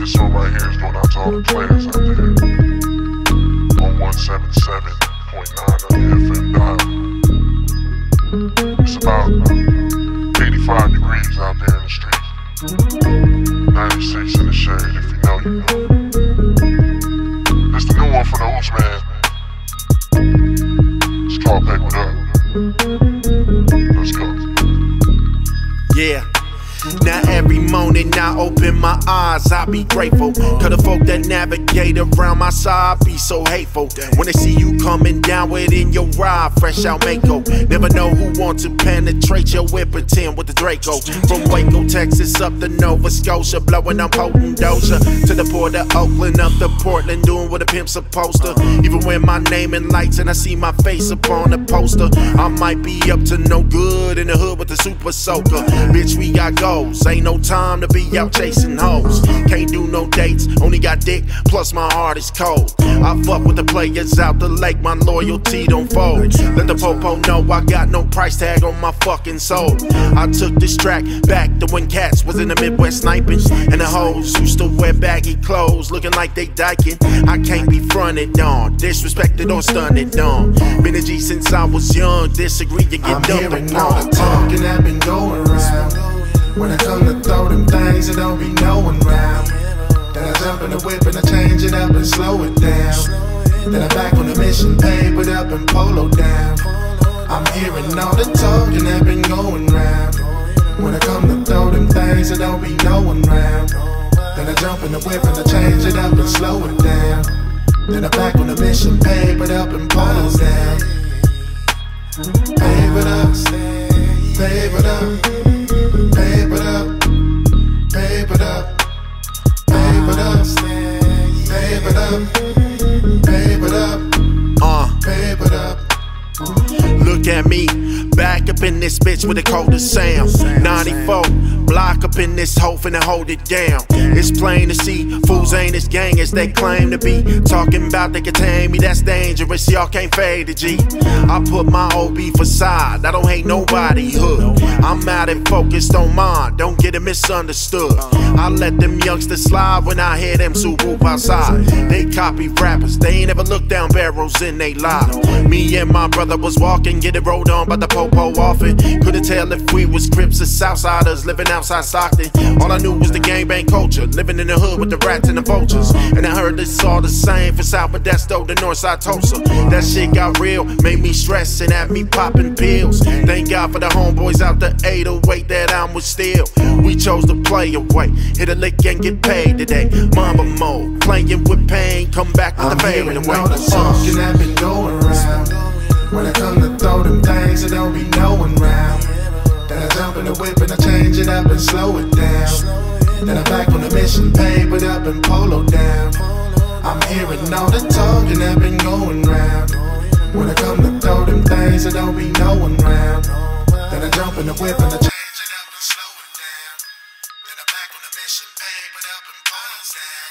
This song right here is going out to all the players out there. On 177.9 on the FM dial. It's about 85 degrees out there in the street. 96 in the shade, if you know, you know. It's the new one from the Uce Man. It's called Paper Up. Let's go. Yeah. Now every morning I open my eyes, I be grateful. Cause the folk that navigate around my side be so hateful. When they see you coming down within your ride, fresh out Mako. Never know who wants to penetrate your whip, pretend with the Draco. From Waco, Texas up to Nova Scotia, blowing on potent doja. To the port of Oakland, up to Portland, doing what a pimp's supposed to. Even when my name in lights and I see my face upon the poster, I might be up to no good in the hood with the super soaker. Bitch, we got goals. Ain't no time to be out chasing hoes. Can't do no dates, only got dick, plus my heart is cold. I fuck with the players out the lake, my loyalty don't fold. Let the popo know I got no price tag on my fucking soul. I took this track back to when cats was in the Midwest sniping, and the hoes used to wear baggy clothes, looking like they dyking. I can't be fronted on, disrespected or stunted on. Been a G since I was young, disagree you get I'm dumped hearing on. all the talking that been going round. When I come to throw them things, it don't be no one round. Then I jump in the whip and I change it up and slow it down. Then I'm back on the mission, papered up and polo down. I'm hearing all the talking that been going round. When I come to throw them things, it don't be no one round. Then I jump in the whip and I change it up and slow it down. Then I'm back on the mission, papered up and polo down. Papered up, Me, back up in this bitch with the coldest sound. 94, block up in this hoe finna hold it down. It's plain to see, fools ain't as gang as they claim to be. Talking about they can tame me, that's dangerous. Y'all can't fade the G. I put my OB aside, I don't hate nobody hood. I'm out and focused on mine, don't get it misunderstood. I let them youngsters slide when I hear them swoop outside. They copy rappers, they ain't ever look down barrels in they life. Me and my brother was walking, get it rolled on by the popo often. Couldn't tell if we was Crips or Southsiders living outside Stockton. All I knew was the gangbang culture, living in the hood with the rats and the vultures. And I heard it's all the same for South Modesto to Northside Tulsa. That shit got real, made me stress and had me popping pills. Thank God for the homeboys out the 808 that I'm with still. We chose to play away, hit a lick and get paid today. Mamba mode, playing with pain, come back with I'm the away. all the talking that been going round. When I come to throw them things, it don't be no one round. Jumping the whip and I change it up and slow it down. Then I'm back on the mission, papered up and polo down. I'm hearing all the talking that been going round. When I come to throw them things, I don't be no one round. Then I jump in the whip and I change it up and slow it down. Then I'm back on the mission, papered up and polo down.